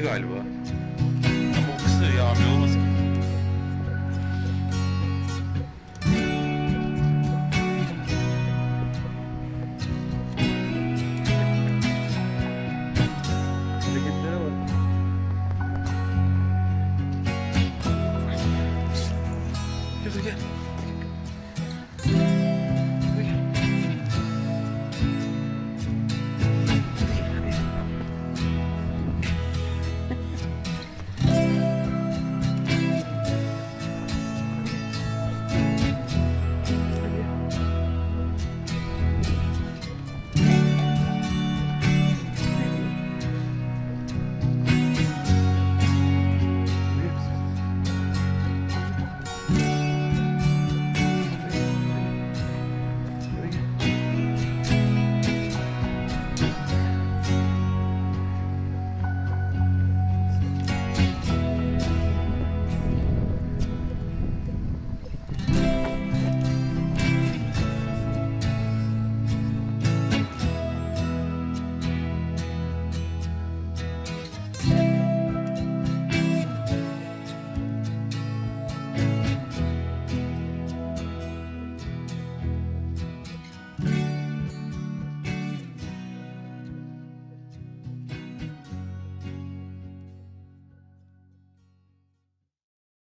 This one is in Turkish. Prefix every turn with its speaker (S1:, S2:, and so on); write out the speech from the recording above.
S1: galiba. Ama o ya abi olmaz.